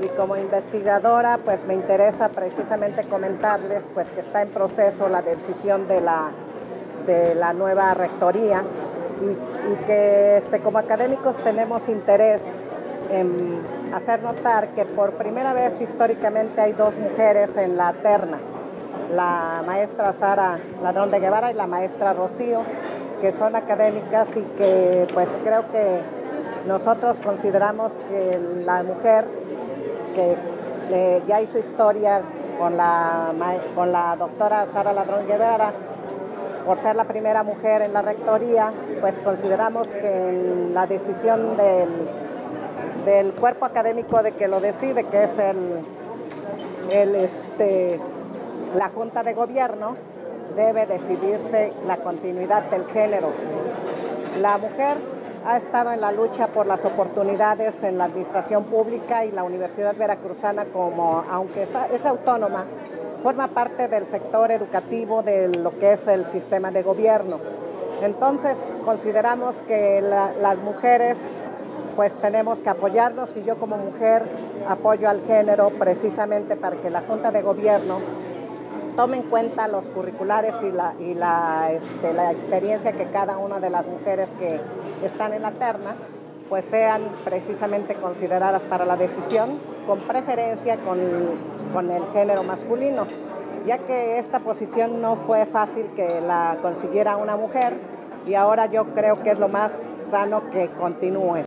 y como investigadora pues me interesa precisamente comentarles pues que está en proceso la decisión de la, de la nueva rectoría y, que este, como académicos tenemos interés en hacer notar que por primera vez históricamente hay dos mujeres en la terna, la maestra Sara Ladrón de Guevara y la maestra Rocío, que son académicas y que pues creo que nosotros consideramos que la mujer que ya hizo historia con la, con la doctora Sara Ladrón Guevara, por ser la primera mujer en la rectoría, pues consideramos que la decisión del, del cuerpo académico de que lo decide, que es el, el este, la Junta de Gobierno, debe decidirse la continuidad del género. La mujer ha estado en la lucha por las oportunidades en la administración pública y la Universidad Veracruzana, como aunque es, autónoma, forma parte del sector educativo de lo que es el sistema de gobierno. Entonces consideramos que las mujeres pues tenemos que apoyarnos y yo como mujer apoyo al género precisamente para que la Junta de Gobierno tome en cuenta los curriculares y, este, la experiencia que cada una de las mujeres que están en la terna pues sean precisamente consideradas para la decisión con preferencia con, con el género masculino, ya que esta posición no fue fácil que la consiguiera una mujer y ahora yo creo que es lo más sano que continúe.